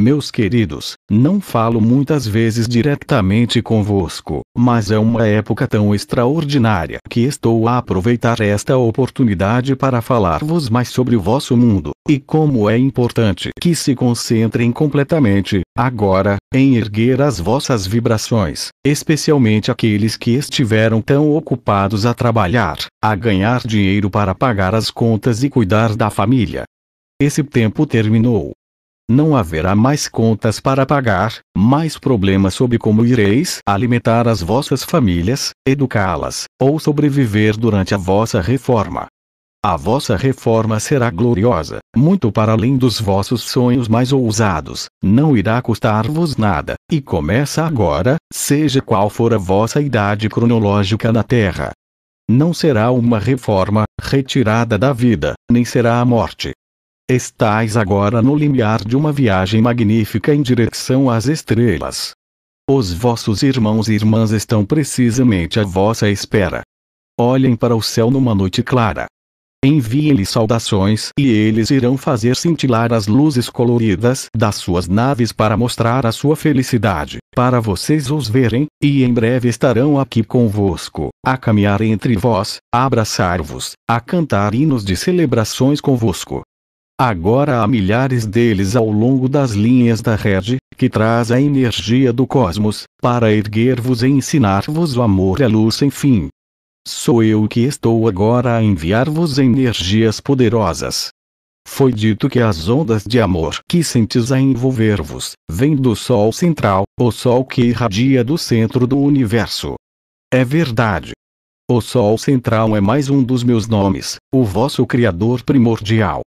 Meus queridos, não falo muitas vezes diretamente convosco, mas é uma época tão extraordinária que estou a aproveitar esta oportunidade para falar-vos mais sobre o vosso mundo, e como é importante que se concentrem completamente, agora, em erguer as vossas vibrações, especialmente aqueles que estiveram tão ocupados a trabalhar, a ganhar dinheiro para pagar as contas e cuidar da família. Esse tempo terminou. Não haverá mais contas para pagar, mais problemas sobre como ireis alimentar as vossas famílias, educá-las, ou sobreviver durante a vossa reforma. A vossa reforma será gloriosa, muito para além dos vossos sonhos mais ousados, não irá custar-vos nada, e começa agora, seja qual for a vossa idade cronológica na Terra. Não será uma reforma, retirada da vida, nem será a morte, Estais agora no limiar de uma viagem magnífica em direção às estrelas. Os vossos irmãos e irmãs estão precisamente à vossa espera. Olhem para o céu numa noite clara. Enviem-lhes saudações e eles irão fazer cintilar as luzes coloridas das suas naves para mostrar a sua felicidade, para vocês os verem, e em breve estarão aqui convosco, a caminhar entre vós, a abraçar-vos, a cantar hinos de celebrações convosco. Agora há milhares deles ao longo das linhas da rede, que traz a energia do cosmos, para erguer-vos e ensinar-vos o amor e a luz sem fim. Sou eu que estou agora a enviar-vos energias poderosas. Foi dito que as ondas de amor que sentes a envolver-vos, vêm do Sol central, o Sol que irradia do centro do universo. É verdade. O Sol central é mais um dos meus nomes, o vosso Criador primordial.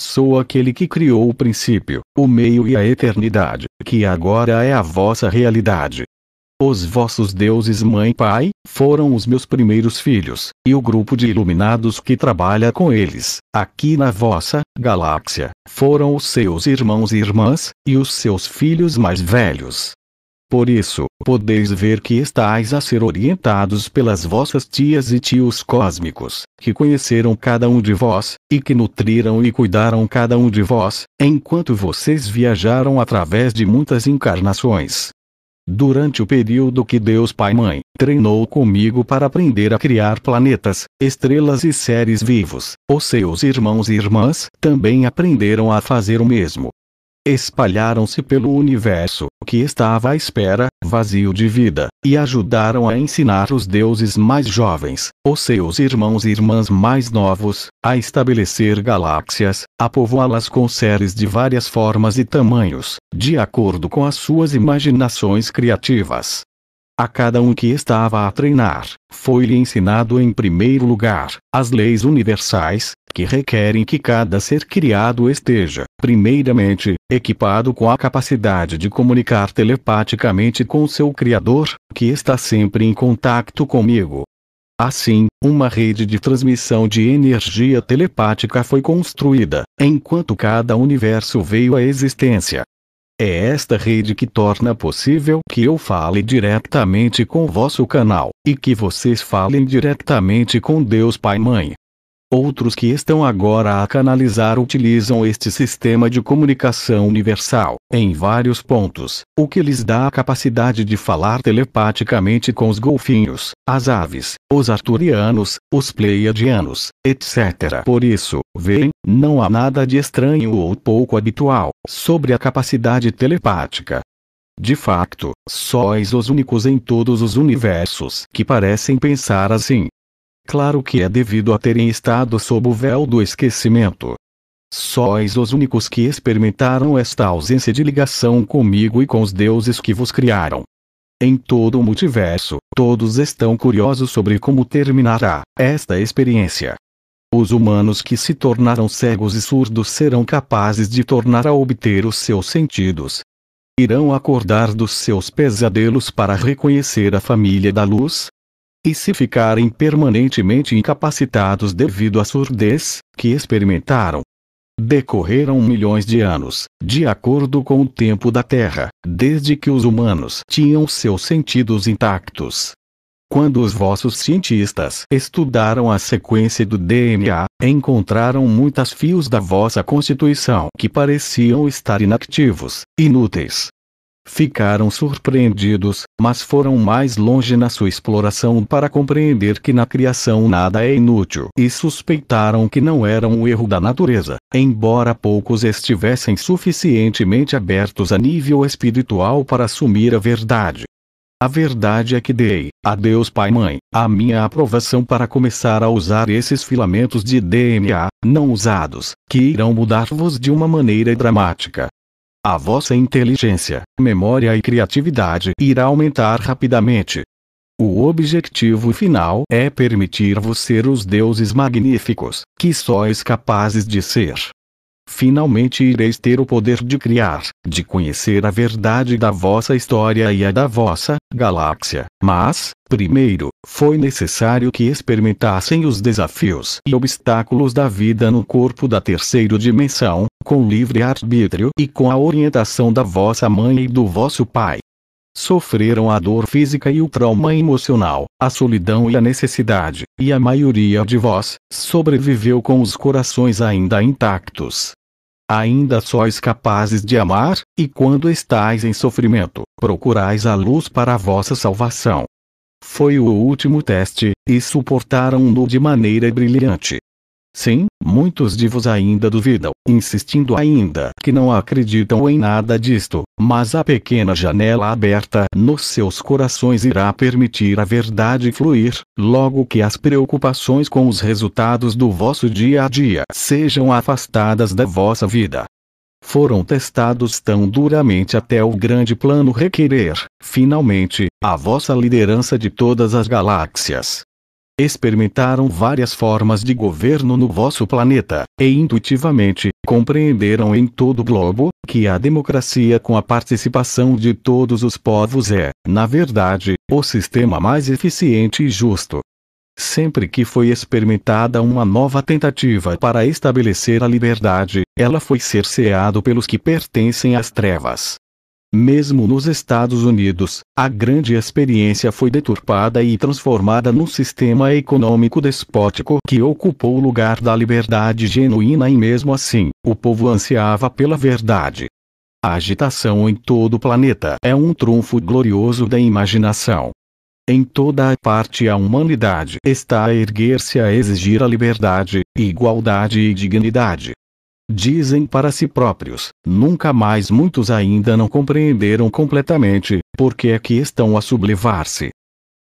Sou aquele que criou o princípio, o meio e a eternidade, que agora é a vossa realidade. Os vossos deuses Mãe e Pai, foram os meus primeiros filhos, e o grupo de iluminados que trabalha com eles, aqui na vossa galáxia, foram os seus irmãos e irmãs, e os seus filhos mais velhos. Por isso, podeis ver que estáis a ser orientados pelas vossas tias e tios cósmicos, que conheceram cada um de vós, e que nutriram e cuidaram cada um de vós, enquanto vocês viajaram através de muitas encarnações. Durante o período que Deus Pai Mãe treinou comigo para aprender a criar planetas, estrelas e seres vivos, os seus irmãos e irmãs também aprenderam a fazer o mesmo espalharam-se pelo universo, que estava à espera, vazio de vida, e ajudaram a ensinar os deuses mais jovens, os seus irmãos e irmãs mais novos, a estabelecer galáxias, a povoá-las com seres de várias formas e tamanhos, de acordo com as suas imaginações criativas. A cada um que estava a treinar, foi-lhe ensinado em primeiro lugar, as leis universais, que requerem que cada ser criado esteja, primeiramente, equipado com a capacidade de comunicar telepaticamente com seu Criador, que está sempre em contato comigo. Assim, uma rede de transmissão de energia telepática foi construída, enquanto cada universo veio à existência, é esta rede que torna possível que eu fale diretamente com o vosso canal, e que vocês falem diretamente com Deus Pai Mãe. Outros que estão agora a canalizar utilizam este sistema de comunicação universal, em vários pontos, o que lhes dá a capacidade de falar telepaticamente com os golfinhos, as aves, os arturianos, os pleiadianos, etc. Por isso, veem, não há nada de estranho ou pouco habitual sobre a capacidade telepática. De facto, sois os únicos em todos os universos que parecem pensar assim. Claro que é devido a terem estado sob o véu do esquecimento. Sois os únicos que experimentaram esta ausência de ligação comigo e com os deuses que vos criaram. Em todo o multiverso, todos estão curiosos sobre como terminará esta experiência. Os humanos que se tornaram cegos e surdos serão capazes de tornar a obter os seus sentidos. Irão acordar dos seus pesadelos para reconhecer a família da luz, e se ficarem permanentemente incapacitados devido à surdez que experimentaram. Decorreram milhões de anos, de acordo com o tempo da Terra, desde que os humanos tinham seus sentidos intactos. Quando os vossos cientistas estudaram a sequência do DNA, encontraram muitos fios da vossa constituição que pareciam estar inativos, inúteis. Ficaram surpreendidos, mas foram mais longe na sua exploração para compreender que na criação nada é inútil e suspeitaram que não era um erro da natureza, embora poucos estivessem suficientemente abertos a nível espiritual para assumir a verdade. A verdade é que dei, a Deus Pai Mãe, a minha aprovação para começar a usar esses filamentos de DNA, não usados, que irão mudar-vos de uma maneira dramática, a vossa inteligência, memória e criatividade irá aumentar rapidamente. O objetivo final é permitir-vos ser os deuses magníficos, que sois capazes de ser. Finalmente ireis ter o poder de criar, de conhecer a verdade da vossa história e a da vossa galáxia. Mas, primeiro, foi necessário que experimentassem os desafios e obstáculos da vida no corpo da terceira dimensão, com livre arbítrio e com a orientação da vossa mãe e do vosso pai. Sofreram a dor física e o trauma emocional, a solidão e a necessidade, e a maioria de vós sobreviveu com os corações ainda intactos ainda sois capazes de amar, e quando estáis em sofrimento, procurais a luz para a vossa salvação. Foi o último teste, e suportaram-no de maneira brilhante. Sim, muitos de vos ainda duvidam, insistindo ainda que não acreditam em nada disto, mas a pequena janela aberta nos seus corações irá permitir a verdade fluir, logo que as preocupações com os resultados do vosso dia a dia sejam afastadas da vossa vida. Foram testados tão duramente até o grande plano requerer, finalmente, a vossa liderança de todas as galáxias experimentaram várias formas de governo no vosso planeta, e intuitivamente, compreenderam em todo o globo, que a democracia com a participação de todos os povos é, na verdade, o sistema mais eficiente e justo. Sempre que foi experimentada uma nova tentativa para estabelecer a liberdade, ela foi cerceada pelos que pertencem às trevas. Mesmo nos Estados Unidos, a grande experiência foi deturpada e transformada num sistema econômico despótico que ocupou o lugar da liberdade genuína e mesmo assim, o povo ansiava pela verdade. A agitação em todo o planeta é um trunfo glorioso da imaginação. Em toda a parte a humanidade está a erguer-se a exigir a liberdade, igualdade e dignidade. Dizem para si próprios, nunca mais muitos ainda não compreenderam completamente, porque é que estão a sublevar-se.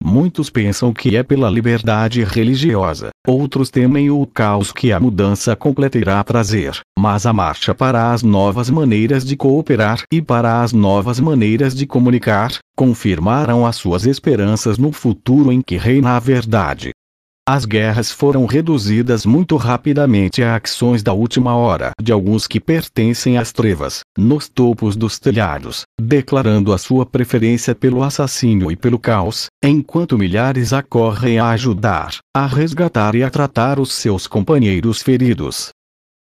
Muitos pensam que é pela liberdade religiosa, outros temem o caos que a mudança completa irá trazer, mas a marcha para as novas maneiras de cooperar e para as novas maneiras de comunicar, confirmaram as suas esperanças no futuro em que reina a verdade. As guerras foram reduzidas muito rapidamente a ações da última hora de alguns que pertencem às trevas, nos topos dos telhados, declarando a sua preferência pelo assassínio e pelo caos, enquanto milhares acorrem a ajudar, a resgatar e a tratar os seus companheiros feridos.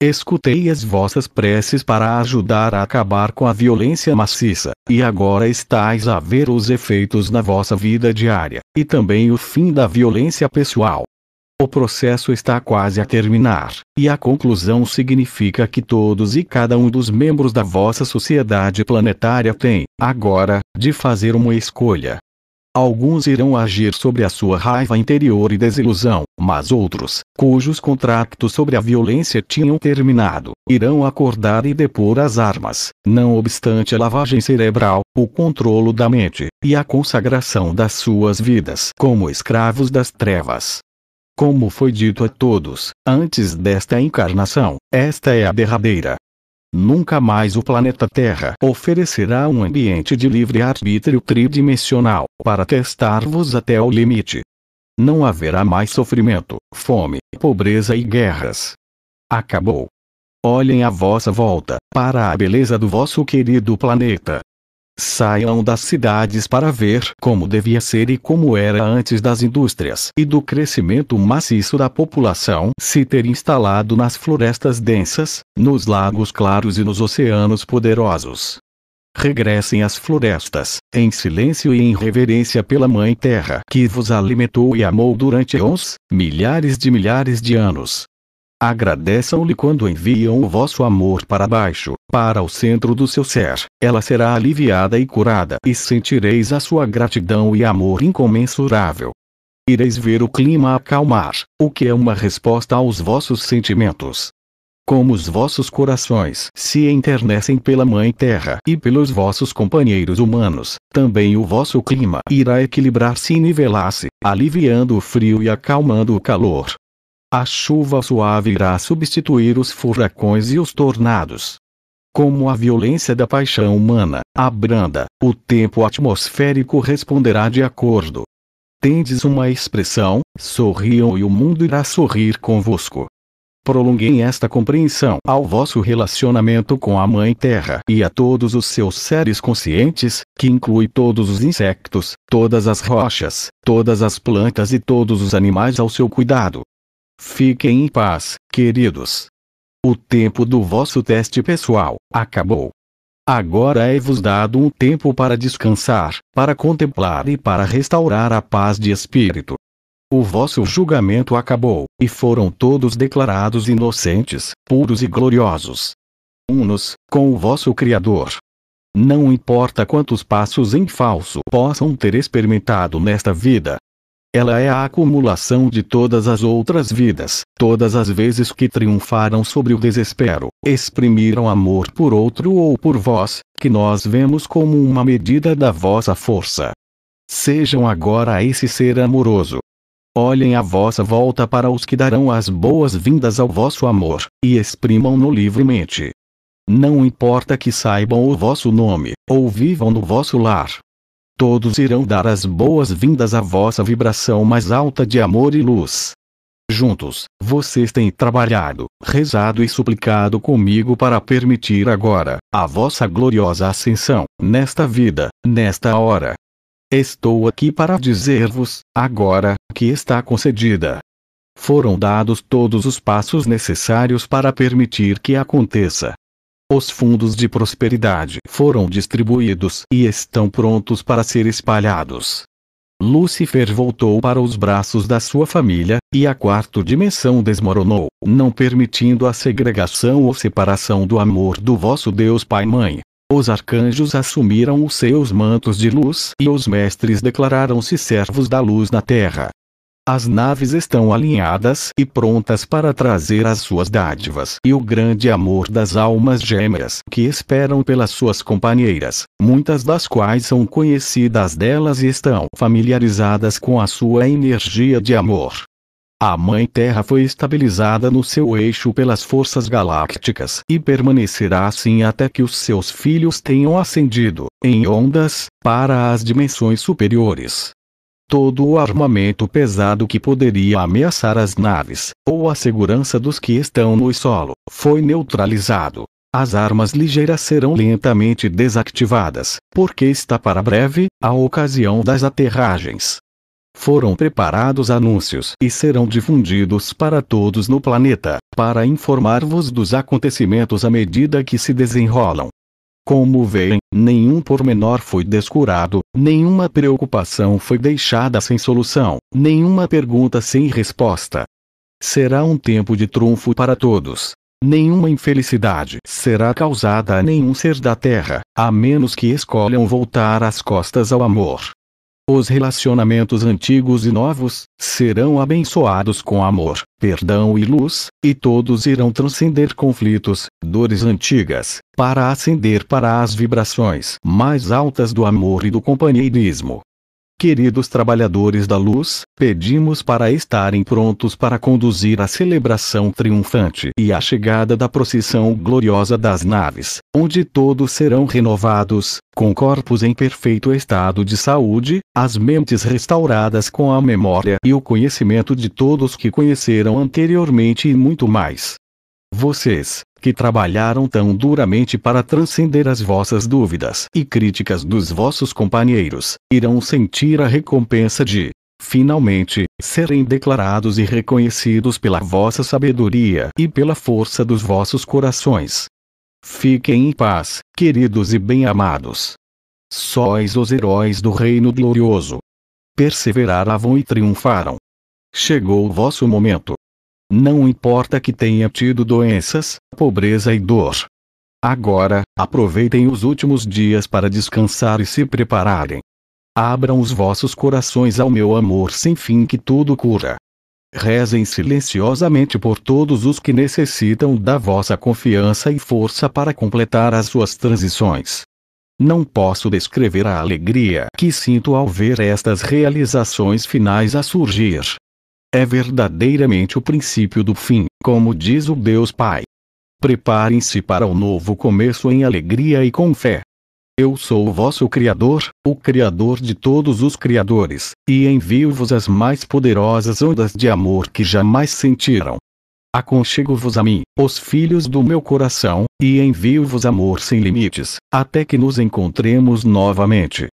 Escutei as vossas preces para ajudar a acabar com a violência maciça, e agora estáis a ver os efeitos na vossa vida diária, e também o fim da violência pessoal. O processo está quase a terminar, e a conclusão significa que todos e cada um dos membros da vossa sociedade planetária tem, agora, de fazer uma escolha. Alguns irão agir sobre a sua raiva interior e desilusão, mas outros, cujos contratos sobre a violência tinham terminado, irão acordar e depor as armas, não obstante a lavagem cerebral, o controlo da mente, e a consagração das suas vidas como escravos das trevas. Como foi dito a todos, antes desta encarnação, esta é a derradeira. Nunca mais o planeta Terra oferecerá um ambiente de livre-arbítrio tridimensional para testar-vos até o limite. Não haverá mais sofrimento, fome, pobreza e guerras. Acabou. Olhem à vossa volta, para a beleza do vosso querido planeta. Saiam das cidades para ver como devia ser e como era antes das indústrias e do crescimento maciço da população se ter instalado nas florestas densas, nos lagos claros e nos oceanos poderosos. regressem às florestas, em silêncio e em reverência pela Mãe Terra que vos alimentou e amou durante uns milhares de milhares de anos. Agradeçam-lhe quando enviam o vosso amor para baixo, para o centro do seu ser. Ela será aliviada e curada e sentireis a sua gratidão e amor incomensurável. Ireis ver o clima acalmar, o que é uma resposta aos vossos sentimentos. Como os vossos corações se enternecem pela Mãe Terra e pelos vossos companheiros humanos, também o vosso clima irá equilibrar-se e nivelar-se, aliviando o frio e acalmando o calor. A chuva suave irá substituir os furacões e os tornados. Como a violência da paixão humana abranda, o tempo atmosférico responderá de acordo. Tendes uma expressão, sorriam e o mundo irá sorrir convosco. Prolonguem esta compreensão ao vosso relacionamento com a Mãe Terra e a todos os seus seres conscientes, que inclui todos os insectos, todas as rochas, todas as plantas e todos os animais ao seu cuidado. Fiquem em paz, queridos. O tempo do vosso teste pessoal acabou. Agora é-vos dado um tempo para descansar, para contemplar e para restaurar a paz de espírito. O vosso julgamento acabou, e foram todos declarados inocentes, puros e gloriosos. Unos, com o vosso Criador. Não importa quantos passos em falso possam ter experimentado nesta vida, ela é a acumulação de todas as outras vidas, todas as vezes que triunfaram sobre o desespero, exprimiram amor por outro ou por vós, que nós vemos como uma medida da vossa força. Sejam agora esse ser amoroso. Olhem à vossa volta para os que darão as boas-vindas ao vosso amor, e exprimam-no livremente. Não importa que saibam o vosso nome, ou vivam no vosso lar, todos irão dar as boas-vindas à vossa vibração mais alta de amor e luz. Juntos, vocês têm trabalhado, rezado e suplicado comigo para permitir agora a vossa gloriosa ascensão, nesta vida, nesta hora. Estou aqui para dizer-vos, agora, que está concedida. Foram dados todos os passos necessários para permitir que aconteça. Os fundos de prosperidade foram distribuídos e estão prontos para ser espalhados. Lúcifer voltou para os braços da sua família, e a quarta dimensão desmoronou, não permitindo a segregação ou separação do amor do vosso Deus Pai-Mãe. Os arcanjos assumiram os seus mantos de luz e os mestres declararam-se servos da luz na terra. As naves estão alinhadas e prontas para trazer as suas dádivas e o grande amor das almas gêmeas que esperam pelas suas companheiras, muitas das quais são conhecidas delas e estão familiarizadas com a sua energia de amor. A Mãe Terra foi estabilizada no seu eixo pelas forças galácticas e permanecerá assim até que os seus filhos tenham ascendido, em ondas, para as dimensões superiores. Todo o armamento pesado que poderia ameaçar as naves, ou a segurança dos que estão no solo, foi neutralizado. As armas ligeiras serão lentamente desativadas, porque está para breve a ocasião das aterragens. Foram preparados anúncios e serão difundidos para todos no planeta, para informar-vos dos acontecimentos à medida que se desenrolam. Como veem, nenhum pormenor foi descurado, nenhuma preocupação foi deixada sem solução, nenhuma pergunta sem resposta. Será um tempo de trunfo para todos. Nenhuma infelicidade será causada a nenhum ser da Terra, a menos que escolham voltar as costas ao amor. Os relacionamentos antigos e novos serão abençoados com amor, perdão e luz, e todos irão transcender conflitos, dores antigas, para ascender para as vibrações mais altas do amor e do companheirismo. Queridos trabalhadores da luz, pedimos para estarem prontos para conduzir a celebração triunfante e a chegada da procissão gloriosa das naves, onde todos serão renovados, com corpos em perfeito estado de saúde, as mentes restauradas com a memória e o conhecimento de todos que conheceram anteriormente e muito mais. Vocês, que trabalharam tão duramente para transcender as vossas dúvidas e críticas dos vossos companheiros, irão sentir a recompensa de, finalmente, serem declarados e reconhecidos pela vossa sabedoria e pela força dos vossos corações. Fiquem em paz, queridos e bem-amados. Sois os heróis do reino glorioso. Perseveraram e triunfaram. Chegou o vosso momento. Não importa que tenha tido doenças, pobreza e dor. Agora, aproveitem os últimos dias para descansar e se prepararem. Abram os vossos corações ao meu amor sem fim que tudo cura. Rezem silenciosamente por todos os que necessitam da vossa confiança e força para completar as suas transições. Não posso descrever a alegria que sinto ao ver estas realizações finais a surgir. É verdadeiramente o princípio do fim, como diz o Deus Pai. Preparem-se para o novo começo em alegria e com fé. Eu sou o vosso Criador, o Criador de todos os Criadores, e envio-vos as mais poderosas ondas de amor que jamais sentiram. Aconchego-vos a mim, os filhos do meu coração, e envio-vos amor sem limites, até que nos encontremos novamente.